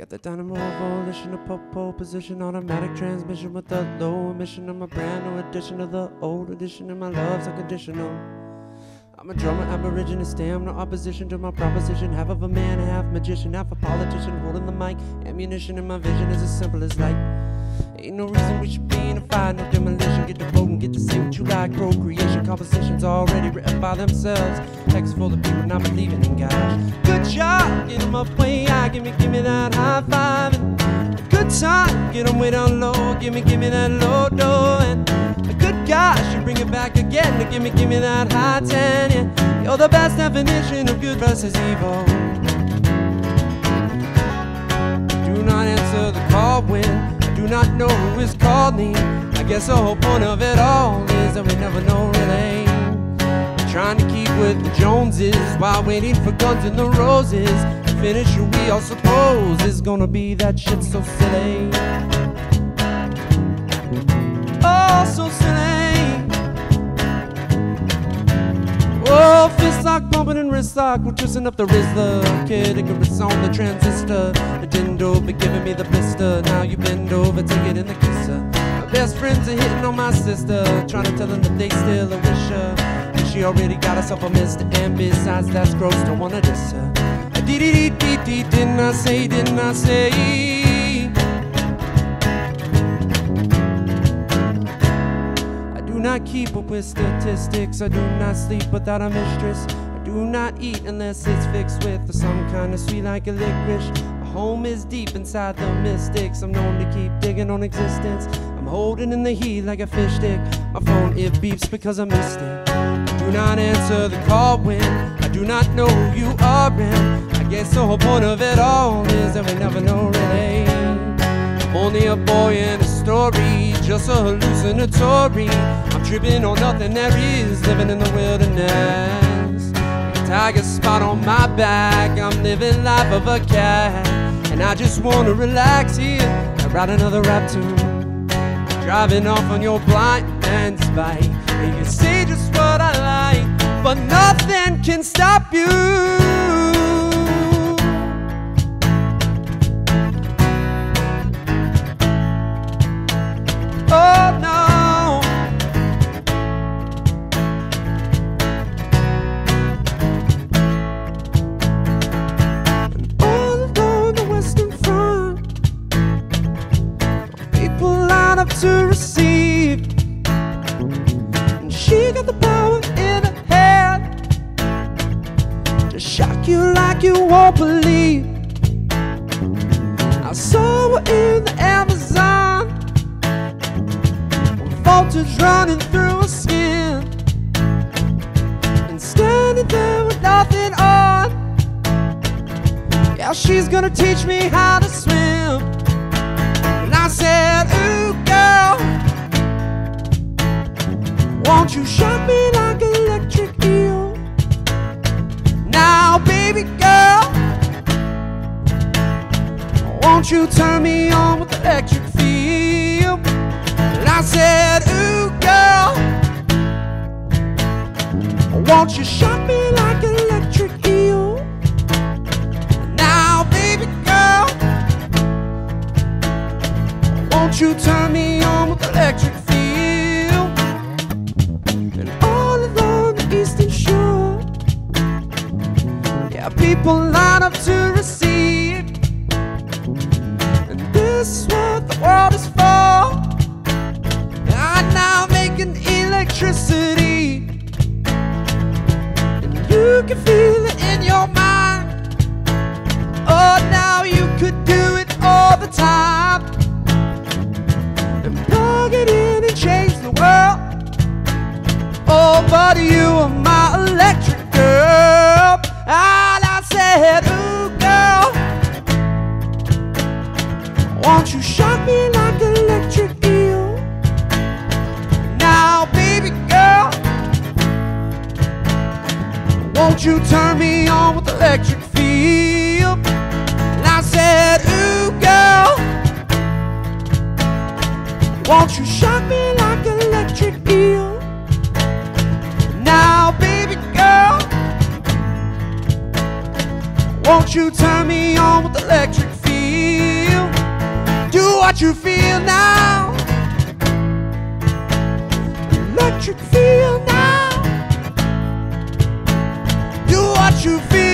Got the dynamo volition, a pole position, automatic transmission with the low emission. I'm a brand new addition to the old edition, and my love's unconditional. I'm a drummer, aborigine, stem, no opposition to my proposition. Half of a man, half magician, half a politician, holding the mic. Ammunition in my vision is as simple as light. Ain't no reason we should be in a fight, no demolition. Get to vote and get to say what you like. Procreation, compositions already written by themselves. Text for the people not believing in God. Good job, get 'em up way high. Give me, give me that high five. And good time, get 'em way down low. Give me, give me that low dough. And a good guy should bring it back again. To give me, give me that high ten. Yeah, you're the best definition of good versus evil. Do not answer the call when I do not know who is calling. Guess the whole point of it all is that we never know really. Trying to keep with the Joneses while waiting for guns and the roses. The finish we all suppose is gonna be that shit so silly. Oh, so silly. Oh, fist lock bumping and wrist lock. We're twisting up the Rizla. Kid, Icarus on the transistor. Nintendo be giving me the blister. Now you bend over, take it in the kisser. Best friends are hitting on my sister. Trying to tell them that they still a wish her. And she already got herself a mister. And besides, that's gross, don't wanna diss her. Dee dee dee dee, didn't I say, didn't I say? I do not keep up with statistics. I do not sleep without a mistress. I do not eat unless it's fixed with some kind of sweet like a licorice. My home is deep inside the mystics. I'm known to keep digging on existence. I'm holding in the heat like a fish stick. My phone it beeps because I missed it. Do not answer the call when I do not know who you are. And I guess the whole point of it all is that we never know really. I'm only a boy in a story, just a hallucinatory. I'm tripping on nothing there is, living in the wilderness. Like a tiger spot on my back, I'm living life of a cat. And I just wanna relax here and write another rap tune. Driving off on your blind man's bike. And you say just what I like, but nothing can stop you. You like you won't believe. I saw her in the Amazon voltage running through her skin and standing there with nothing on. Yeah, she's gonna teach me how to swim. And I said, Ooh, girl, won't you shock me like an you turn me on with electric feel? And I said, Ooh, girl, won't you shock me like an electric eel? Now, baby girl, won't you turn me on with electric feel? And all along the eastern shore, yeah, people line up to receive. Electricity. And you can feel it in your mind. Oh, now you could do it all the time. And plug it in and change the world. Oh, but you are my electric girl. And I said, Ooh, girl. Won't you won't you turn me on with electric feel? And I said, Ooh, girl, won't you shock me like electric eel? Now, baby girl, won't you turn me on with electric feel? Do what you feel now. Electric feel now. You feel.